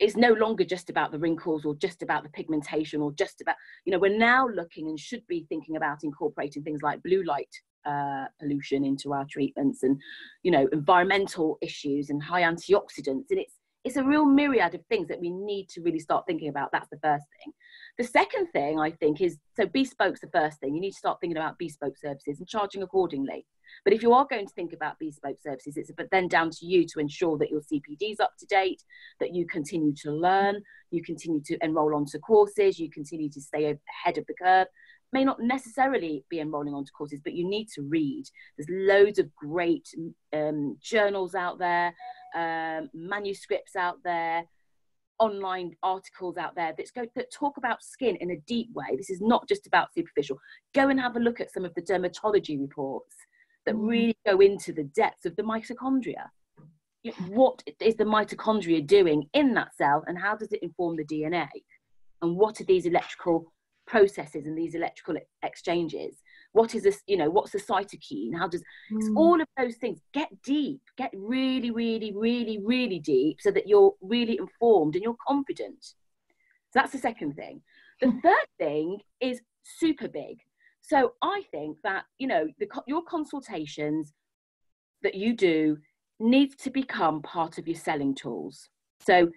it's no longer just about the wrinkles or just about the pigmentation or just about you know we're now looking and should be thinking about incorporating things like blue light uh, pollution into our treatments and you know environmental issues and high antioxidants. And it's it's a real myriad of things that we need to really start thinking about. That's the first thing. The second thing i think is so bespoke's the first thing. You need to start thinking about bespoke services and charging accordingly. But if you are going to think about bespoke services it's but then down to you to ensure that your cpd is up to date that you continue to learn you continue to enroll onto courses you continue to stay ahead of the curve may not necessarily be enrolling onto courses, but you need to read. There's loads of great um, journals out there, um, manuscripts out there, online articles out there that go that talk about skin in a deep way. This is not just about superficial. Go and have a look at some of the dermatology reports that mm. really go into the depths of the mitochondria. What is the mitochondria doing in that cell, and how does it inform the DNA? And what are these electrical processes and these electrical exchanges what is this you know what's the cytokine? How does mm. all of those things. Get deep get really really really really deep so that you're really informed and you're confident. So that's the second thing. The hmm. third thing is super big. So i think that you know the, your consultations that you do needs to become part of your selling tools. So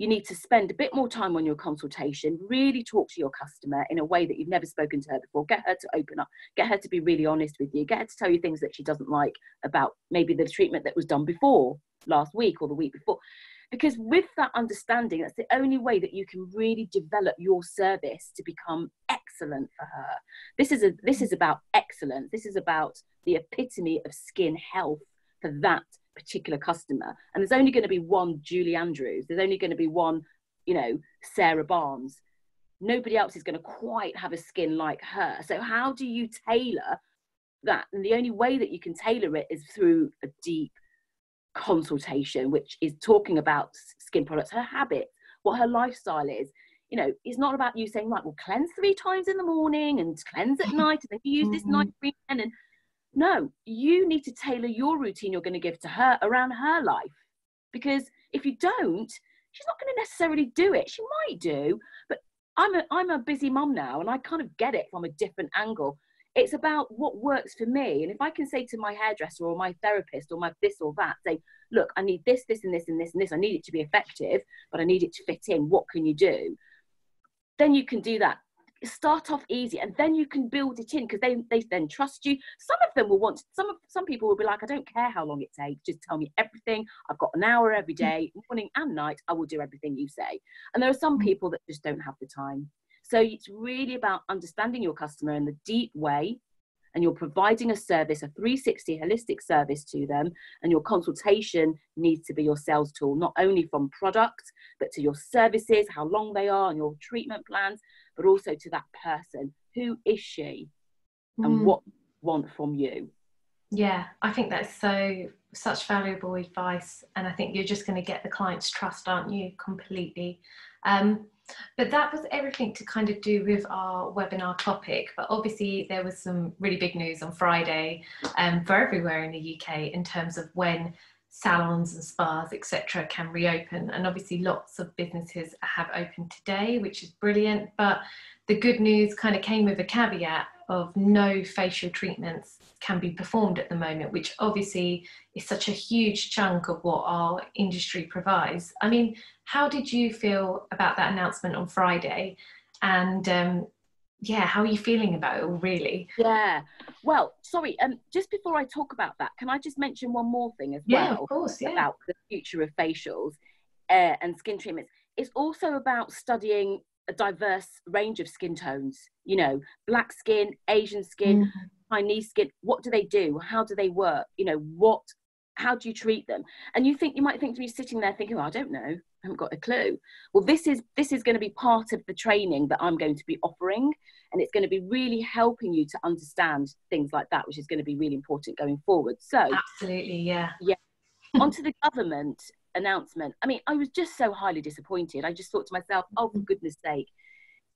you need to spend a bit more time on your consultation, really talk to your customer in a way that you've never spoken to her before. Get her to open up, get her to be really honest with you, get her to tell you things that she doesn't like about maybe the treatment that was done before last week or the week before. Because with that understanding, that's the only way that you can really develop your service to become excellent for her. This is a this is about excellence. This is about the epitome of skin health for that particular customer. And there's only going to be one Julie Andrews. There's only going to be one, you know, Sarah Barnes. Nobody else is going to quite have a skin like her. So how do you tailor that? And the only way that you can tailor it is through a deep consultation, which is talking about skin products, her habits, what her lifestyle is. You know, it's not about you saying, right, well, cleanse three times in the morning and cleanse at night, and then you use this mm-hmm. night cream and no, you need to tailor your routine you're going to give to her around her life. Because if you don't, she's not going to necessarily do it. She might do, but I'm a, I'm a busy mum now and I kind of get it from a different angle. It's about what works for me. And if I can say to my hairdresser or my therapist or my this or that, say, look, I need this, this, and this, and this, and this. I need it to be effective, but I need it to fit in. What can you do? Then you can do that start off easy and then you can build it in because they, they then trust you. Some of them will want to, some of some people will be like i don't care how long it takes. Just tell me everything. I've got an hour every mm. morning and night. I will do everything you say. And there are some mm. people that just don't have the time. So it's really about understanding your customer in the deep way and you're providing a service, a 360 holistic service to them, and your consultation needs to be your sales tool, not only from product, but to your services, how long they are, and your treatment plans, but also to that person. Who is she? And mm. what want from you? Yeah, I think that's so such valuable advice, and I think you're just going to get the client's trust, aren't you? Completely. Um, but that was everything to kind of do with our webinar topic. But obviously, there was some really big news on Friday um, for everywhere in the UK in terms of when salons and spas, etc., can reopen. And obviously, lots of businesses have opened today, which is brilliant. But the good news kind of came with a caveat of no facial treatments can be performed at the moment, which obviously is such a huge chunk of what our industry provides. I mean, how did you feel about that announcement on Friday? And um, yeah, how are you feeling about it all, really? Yeah. Well, sorry, um, just before I talk about that, can I just mention one more thing as yeah, well? Of course, yeah. About the future of facials uh, and skin treatments. It's also about studying a diverse range of skin tones, you know, black skin, Asian skin, mm-hmm. Chinese skin. What do they do? How do they work? You know, what, how do you treat them? And you think, you might think to me sitting there thinking, oh, I don't know. I haven't got a clue. Well, this is this is going to be part of the training that I'm going to be offering, and it's going to be really helping you to understand things like that, which is going to be really important going forward. So, absolutely, yeah, yeah. Onto the government announcement. I mean, I was just so highly disappointed. I just thought to myself, oh, for goodness sake,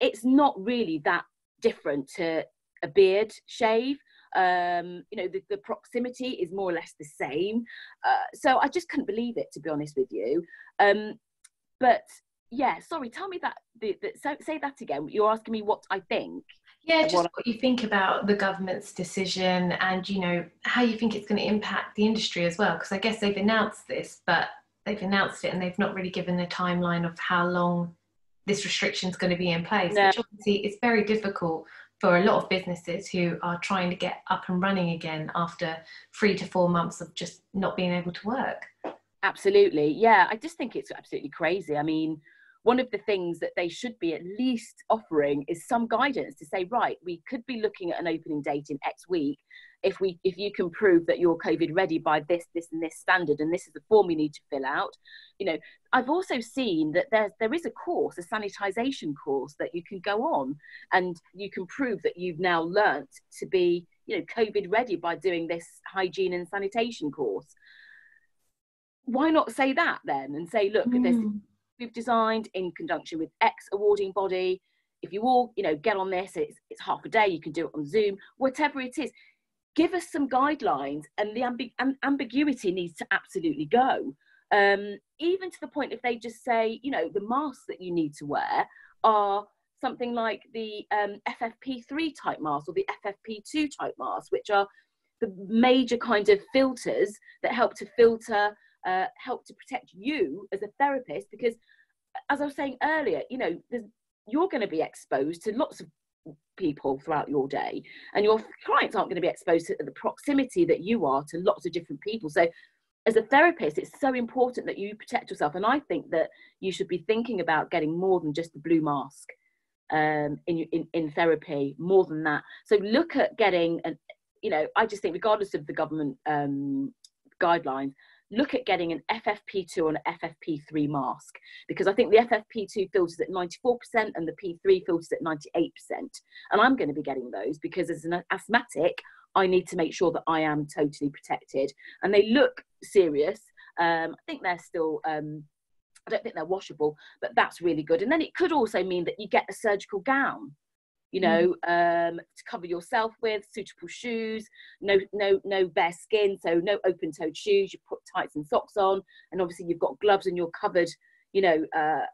it's not really that different to a beard shave. Um, you know, the, the, proximity is more or less the same. Uh, so I just couldn't believe it, to be honest with you. Um, but yeah, sorry, tell me that. The, the, so say that again. You're asking me what I think. Yeah, just what, what you think about the government's decision and, you know, how you think it's going to impact the industry as well. Because I guess they've announced this, but they've announced it and they've not really given a timeline of how long this restriction is going to be in place, no. which obviously is very difficult for a lot of businesses who are trying to get up and running again after three to four months of just not being able to work. Absolutely. Yeah, I just think it's absolutely crazy. I mean, one of the things that they should be at least offering is some guidance to say, right, we could be looking at an opening date in X week if we if you can prove that you're COVID ready by this, this, and this standard, and this is the form you need to fill out. You know, I've also seen that there's there is a course, a sanitization course that you can go on, and you can prove that you've now learnt to be, you know, COVID ready by doing this hygiene and sanitation course. Why not say that then, and say, look, mm. we've designed in conjunction with X awarding body. If you all, you know, get on this, it's, it's half a day. You can do it on Zoom, whatever it is give us some guidelines and the ambi- ambiguity needs to absolutely go um, even to the point if they just say you know the masks that you need to wear are something like the um, ffp3 type masks or the ffp2 type masks which are the major kind of filters that help to filter uh, help to protect you as a therapist because as i was saying earlier you know you're going to be exposed to lots of people throughout your day and your clients aren't going to be exposed to the proximity that you are to lots of different people. So as a therapist it's so important that you protect yourself and i think that you should be thinking about getting more than just the blue mask um, in, in in therapy more than that. So look at getting an you know i just think regardless of the government um, guidelines look at getting an FFP2 or an FFP3 mask because I think the FFP2 filters at 94% and the P3 filters at 98%. And I'm going to be getting those because as an asthmatic, I need to make sure that I am totally protected. And they look serious. Um, I think they're still. Um, I don't think they're washable, but that's really good. And then it could also mean that you get a surgical gown you mm. know, um, to cover yourself with, suitable shoes, no, no, no bare skin, so no open-toed shoes. You put tights and socks on, and obviously you've got gloves and you're covered. You know, uh,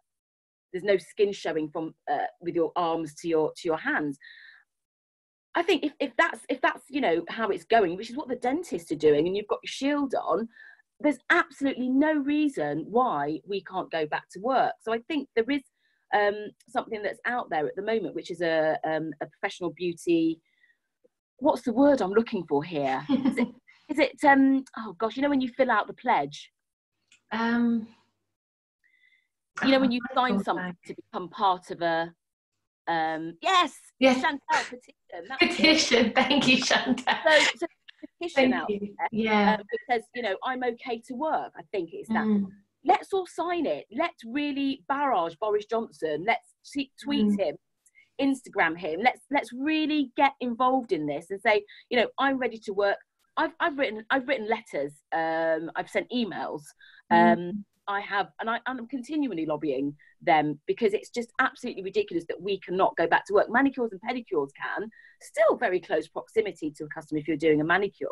there's no skin showing from uh, with your arms to your to your hands. I think if, if that's if that's you know how it's going, which is what the dentists are doing, and you've got your shield on, there's absolutely no reason why we can't go back to work. So I think there is um, something that's out there at the moment, which is a, um, a professional beauty. What's the word I'm looking for here? Is it, is it um, oh gosh, you know when you fill out the pledge? Um, you know when you sign something to become part of a Um, yes, yes. Chantal, petition. petition. Thank you, Chantal. So, so petition Thank out you. there, Yeah. um, because you know I'm okay to work. I think it's that. Mm. Let's all sign it. Let's really barrage Boris Johnson. Let's t- tweet Mm. him, Instagram him. Let's let's really get involved in this and say, you know, I'm ready to work. I've I've written I've written letters. Um, I've sent emails. Um, Mm. I have, and I I'm continually lobbying them because it's just absolutely ridiculous that we cannot go back to work. Manicures and pedicures can, still very close proximity to a customer if you're doing a manicure.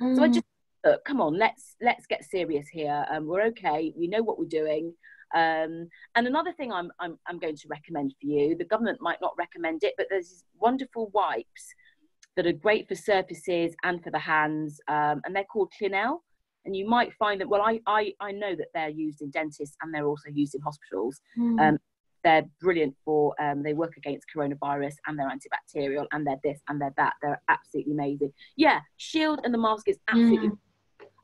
So I Mm. just look, come on, let's let's get serious here. Um, we're okay. We know what we're doing. Um, and another thing I'm, I'm I'm going to recommend for you. The government might not recommend it, but there's these wonderful wipes that are great for surfaces and for the hands, um, and they're called Clinell. And you might find that. Well, I, I I know that they're used in dentists and they're also used in hospitals. Mm. Um, they're brilliant for um, they work against coronavirus and they're antibacterial and they're this and they're that they're absolutely amazing yeah shield and the mask is absolutely Mm.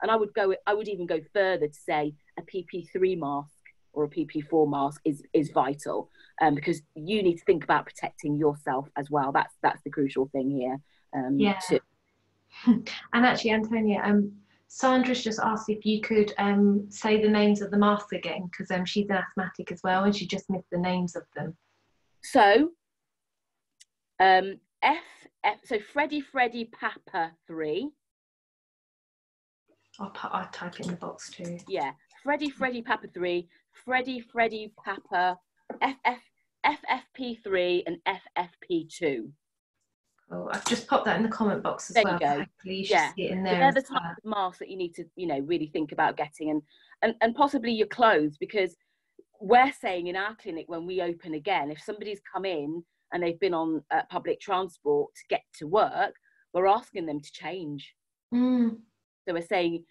And i would go i would even go further to say a pp3 mask or a pp4 mask is is vital um, because you need to think about protecting yourself as well that's that's the crucial thing here um, Yeah. too. And actually, Antonia, um, Sandra's just asked if you could um, say the names of the masks again because um, she's an asthmatic as well and she just missed the names of them. so um f f so freddy freddy papa 3 I'll, put, I'll type it in the box too. yeah, Freddy Freddy Papa 3, Freddy Freddy Papa, FF, FFP3, and FFP2. Oh, I've just popped that in the comment box as There you well. go. Hopefully you Yeah. see it in there. they're the type of masks that you need to, you know, really think about getting and, and, and possibly your clothes because we're saying in our clinic when we open again, if somebody's come in and they've been on uh, public transport to get to work, we're asking them to change. Mm, So we're saying,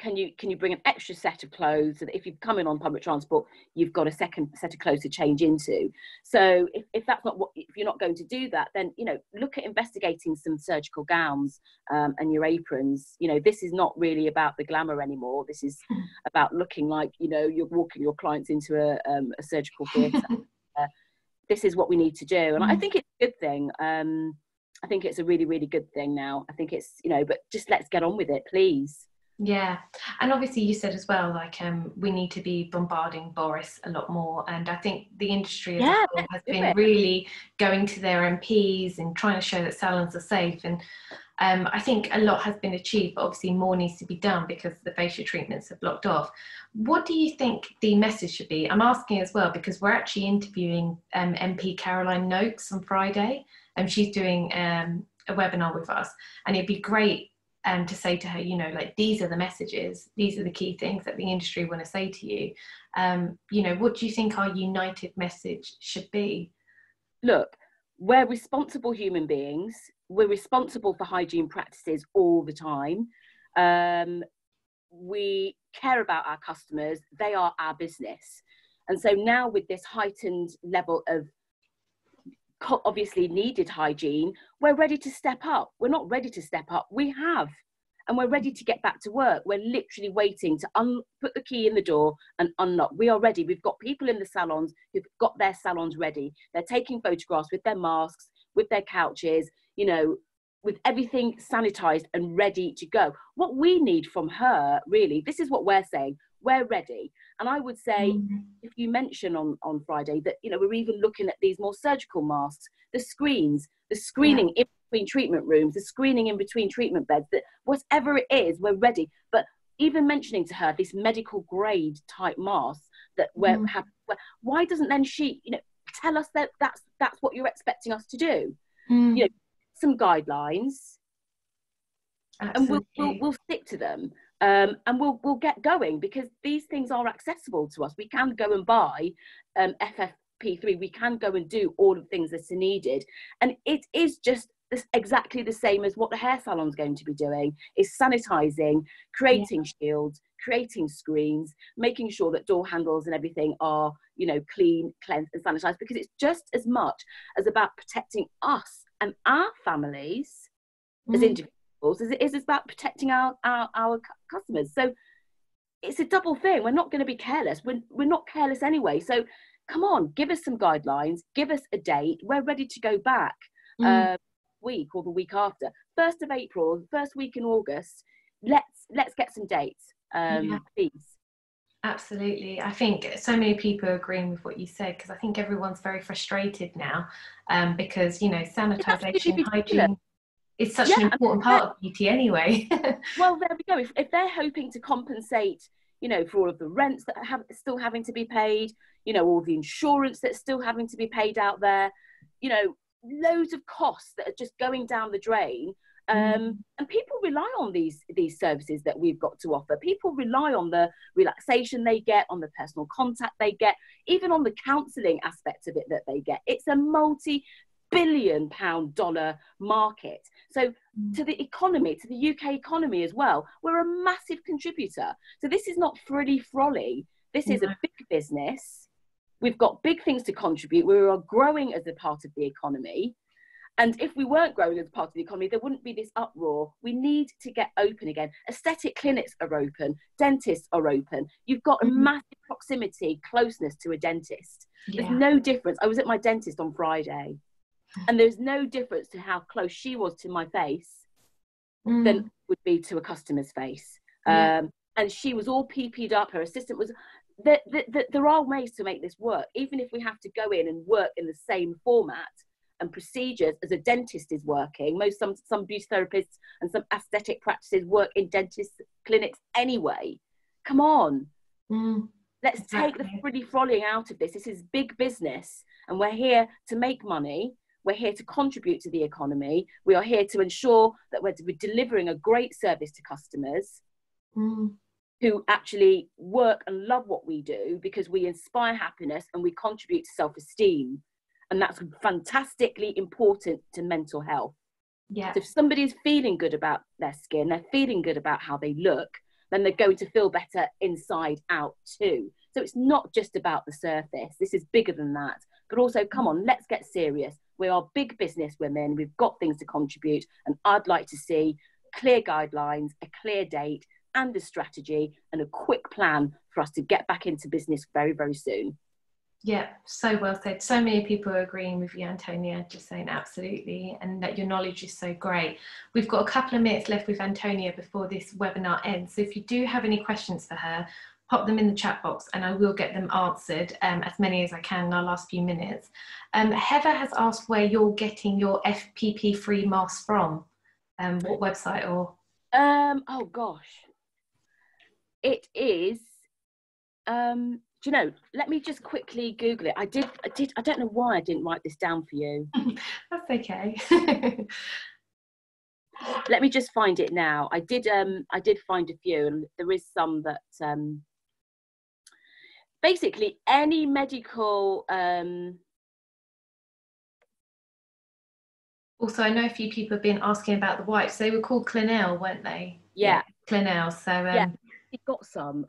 can you can you bring an extra set of clothes so that if you've come in on public transport, you've got a second set of clothes to change into. So if, if that's not what if you're not going to do that, then you know look at investigating some surgical gowns um, and your aprons. You know this is not really about the glamour anymore. This is about looking like you know you're walking your clients into a, um, a surgical theatre. this is what we need to do, and I Mm. think it's a good thing. Um, I think it's a really really good thing now. I think it's you know, but just let's get on with it, please. yeah, and obviously you said as well, like um, we need to be bombarding Boris a lot more, and I think the industry as Yeah, a has been it. really going to their MPs and trying to show that salons are safe. And um, I think a lot has been achieved, but obviously more needs to be done because the facial treatments are blocked off. What do you think the message should be? I'm asking as well because we're actually interviewing um, MP Caroline Nokes on Friday, and she's doing um, a webinar with us, and it'd be great um, to say to her, you know, like these are the messages, these are the key things that the industry want to say to you. Um, you know, what do you think our united message should be? look, we're responsible human beings. We're responsible for hygiene practices all the time. Um, we care about our customers. They are our business. And so now with this heightened level of obviously needed hygiene, we're ready to step up. We're not ready to step up. We have. And we're ready to get back to work. We're literally waiting to un- put the key in the door and unlock. We are ready. We've got people in the salons who've got their salons ready. They're taking photographs with their masks, with their couches, you know, with everything sanitized and ready to go. What we need from her, really, this is what we're saying. We're ready. And I would say, Mm. if you mention on, on Friday that, you know, we're even looking at these more surgical masks, the screens, the screening in between treatment rooms, the screening in between treatment beds, that whatever it is, we're ready. But even mentioning to her this medical grade type mask that we're Mm. have, why doesn't then she, you know, tell us that that's that's what you're expecting us to do? Mm. know, Some guidelines, and we'll, we'll we'll stick to them um, and we'll we'll get going because these things are accessible to us. We can go and buy um, ffp3 we can go and do all of the things that are needed. And it is just this, exactly the same as what the hair salon's going to be doing is sanitizing creating shields creating screens making sure that door handles and everything are you know clean cleansed and sanitized because it's just as much as about protecting us and our families as Mm. individuals as it is about protecting our, our, our customers. So it's a double thing. We're not going to be careless. We're, we're not careless anyway. So come on, give us some guidelines, give us a date. We're ready to go back. Mm. Uh, week or the week after, first of April, first week in August. Let's let's get some dates, um, yeah. please. Absolutely. I think so many people are agreeing with what you said because I think everyone's very frustrated now um, because, you know, sanitisation, hygiene is such yeah, an important part of beauty anyway. well, there we go. If, if they're hoping to compensate, you know, for all of the rents that have still having to be paid, you know, all the insurance that's still having to be paid out there, you know, loads of costs that are just going down the drain um, mm. and people rely on these these services that we've got to offer people rely on the relaxation they get on the personal contact they get even on the counselling aspect of it that they get it's a multi billion pound dollar market so mm. to the economy to the uk economy as well we're a massive contributor so this is not frilly frolly this is a big business we've got big things to contribute we are growing as a part of the economy and if we weren't growing as a part of the economy, there wouldn't be this uproar. We need to get open again. Aesthetic clinics are open, dentists are open. You've got a mm-hmm. massive proximity, closeness to a dentist. Yeah. There's no difference. I was at my dentist on Friday, and there's no difference to how close she was to my face mm. than would be to a customer's face. Yeah. Um, and she was all pp'd up. Her assistant was. There, there, there are ways to make this work, even if we have to go in and work in the same format and procedures as a dentist is working. Most some some beauty therapists and some aesthetic practices work in dentist clinics anyway. Come on. Mm, Let's exactly. take the frilly frolling out of this. This is big business and we're here to make money. We're here to contribute to the economy. We are here to ensure that we're, we're delivering a great service to customers mm. who actually work and love what we do because we inspire happiness and we contribute to self esteem and that's fantastically important to mental health. Yeah. So if somebody's feeling good about their skin, they're feeling good about how they look, then they're going to feel better inside out too. So it's not just about the surface. This is bigger than that. But also, come on, let's get serious. We are big business women. We've got things to contribute, and I'd like to see clear guidelines, a clear date, and a strategy, and a quick plan for us to get back into business very, very soon. Yeah, so well said. So many people are agreeing with you, Antonia, just saying absolutely, and that your knowledge is so great. We've got a couple of minutes left with Antonia before this webinar ends. So if you do have any questions for her, pop them in the chat box and I will get them answered, um, as many as I can in our last few minutes. Um, Heather has asked where you're getting your FPP free mask from. Um, what website or? Um, oh gosh. It is um do you know let me just quickly google it i did i did i don't know why i didn't write this down for you that's okay let me just find it now i did um i did find a few and there is some that um basically any medical um also i know a few people have been asking about the wipes they were called clinell weren't they yeah, yeah clinell so um yeah you've got some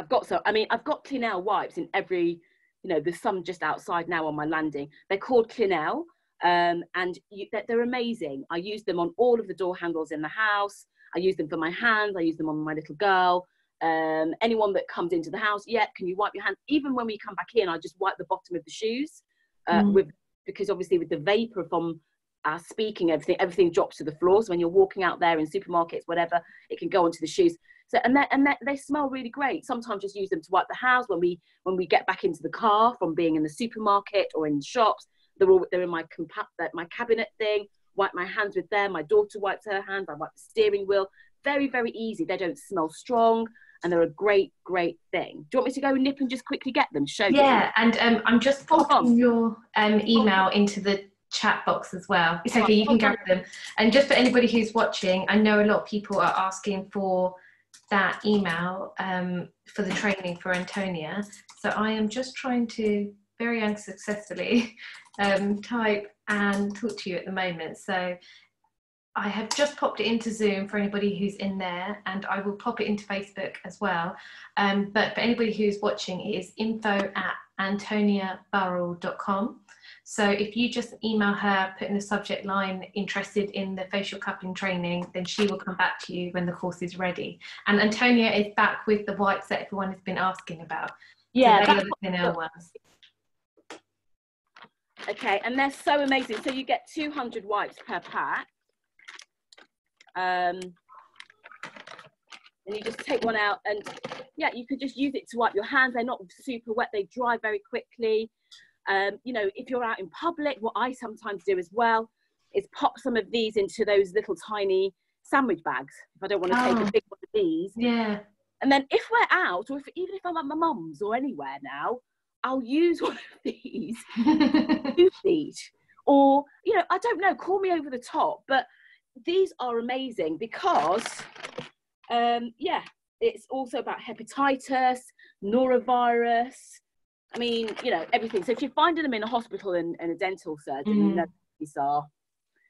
I've got so I mean I've got Clinell wipes in every you know there's some just outside now on my landing. They're called Clinell um, and you, they're amazing. I use them on all of the door handles in the house. I use them for my hands. I use them on my little girl. Um, anyone that comes into the house, yeah, can you wipe your hands? Even when we come back in, I just wipe the bottom of the shoes uh, mm. with because obviously with the vapor from our speaking, everything everything drops to the floor. So when you're walking out there in supermarkets, whatever, it can go onto the shoes. So and they and they smell really great. Sometimes just use them to wipe the house when we when we get back into the car from being in the supermarket or in shops. They're all they're in my compa- my cabinet thing. Wipe my hands with them. My daughter wipes her hands. I wipe the steering wheel. Very very easy. They don't smell strong and they're a great, great thing. Do you want me to go nip and just quickly get them? Show yeah, and um, I'm just popping your um, email into the chat box as well. It's okay, you can grab them. And just for anybody who's watching, I know a lot of people are asking for that email um, for the training for Antonia. So I am just trying to very unsuccessfully um, type and talk to you at the moment. So I have just popped it into Zoom for anybody who's in there, and I will pop it into Facebook as well. Um, but for anybody who's watching, it is info at antoniaburrell.com. So if you just email her, put in the subject line, interested in the facial cupping training, then she will come back to you when the course is ready. And Antonia is back with the wipes that everyone has been asking about. Yeah, so vanilla ones. Okay, and they're so amazing. So you get 200 wipes per pack. Um, and you just take one out and yeah, you could just use it to wipe your hands. They're not super wet, they dry very quickly. Um, you know, if you're out in public, what I sometimes do as well is pop some of these into those little tiny sandwich bags. If I don't want to oh, take a big one of these. Yeah. And then if we're out, or if even if I'm at my mum's or anywhere now, I'll use one of these to feed. Or, you know, I don't know, call me over the top, but these are amazing because, um, yeah, it's also about hepatitis, norovirus. I mean, you know, everything. So if you're finding them in a hospital and, and a dental surgeon, mm. you know these are.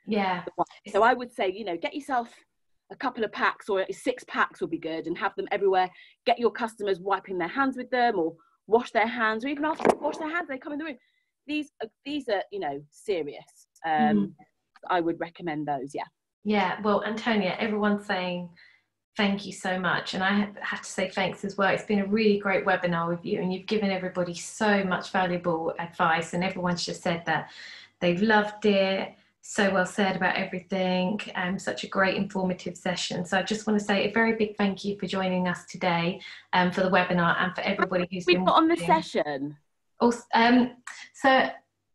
Yeah. So I would say, you know, get yourself a couple of packs or six packs would be good and have them everywhere. Get your customers wiping their hands with them or wash their hands or even after they wash their hands, they come in the room. These are, these are, you know, serious. Um, mm. I would recommend those. Yeah. Yeah. Well, Antonia, everyone's saying thank you so much. And I have to say thanks as well. It's been a really great webinar with you, and you've given everybody so much valuable advice. And everyone's just said that they've loved it. So well said about everything. Um, such a great informative session. So I just want to say a very big thank you for joining us today um, for the webinar and for everybody who's been on the session. Also, um, so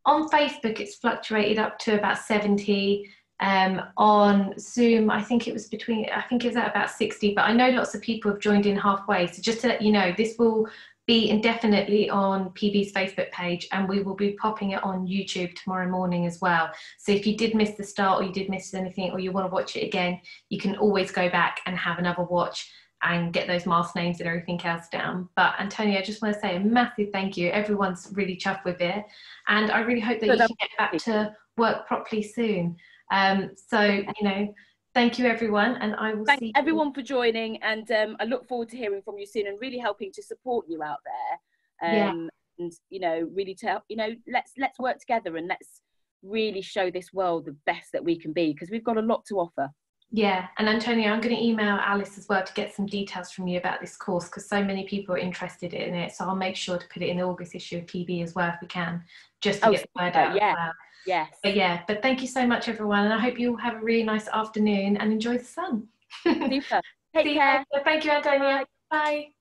on Facebook, it's fluctuated up to about 70 um, on Zoom, I think it was between, I think it was at about 60, but I know lots of people have joined in halfway. So just to let you know, this will be indefinitely on PB's Facebook page and we will be popping it on YouTube tomorrow morning as well. So if you did miss the start or you did miss anything or you want to watch it again, you can always go back and have another watch and get those mask names and everything else down. But Antonia, I just want to say a massive thank you. Everyone's really chuffed with it. And I really hope that you can get back to work properly soon. Um, so, you know, thank you everyone and I will Thank see everyone for joining and um, I look forward to hearing from you soon and really helping to support you out there. Um, yeah. and you know, really to help, you know, let's let's work together and let's really show this world the best that we can be because we've got a lot to offer. Yeah, and Antonia I'm going to email Alice as well to get some details from you about this course because so many people are interested in it. So I'll make sure to put it in the August issue of PB as well if we can, just to oh, get the word out. Yeah, well. Yes. But yeah, but thank you so much, everyone. And I hope you all have a really nice afternoon and enjoy the sun. Super. Take care. Thank you, Antonia. Bye.